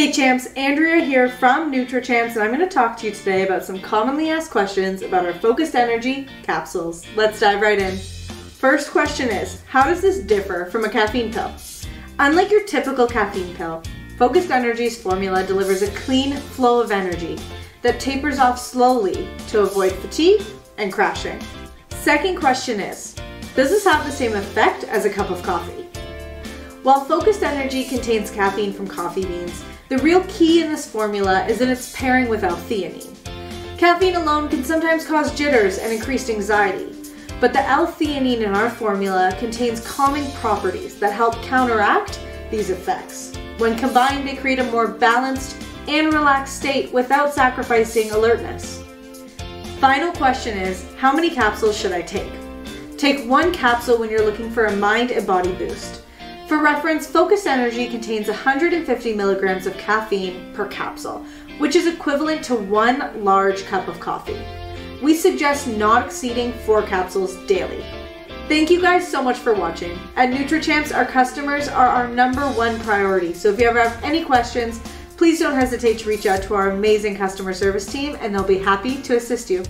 Hey champs, Andrea here from NutraChamps and I'm going to talk to you today about some commonly asked questions about our focused energy capsules. Let's dive right in. First question is, how does this differ from a caffeine pill? Unlike your typical caffeine pill, Focused Energy's formula delivers a clean flow of energy that tapers off slowly to avoid fatigue and crashing. Second question is, does this have the same effect as a cup of coffee? While Focused Energy contains caffeine from coffee beans, the real key in this formula is in its pairing with L-theanine. Caffeine alone can sometimes cause jitters and increased anxiety, but the L-theanine in our formula contains calming properties that help counteract these effects. When combined, they create a more balanced and relaxed state without sacrificing alertness. Final question is, how many capsules should I take? Take one capsule when you're looking for a mind and body boost. For reference, Focus Energy contains 150 milligrams of caffeine per capsule, which is equivalent to one large cup of coffee. We suggest not exceeding four capsules daily. Thank you guys so much for watching. At NutraChamps, our customers are our number one priority, so if you ever have any questions, please don't hesitate to reach out to our amazing customer service team and they'll be happy to assist you.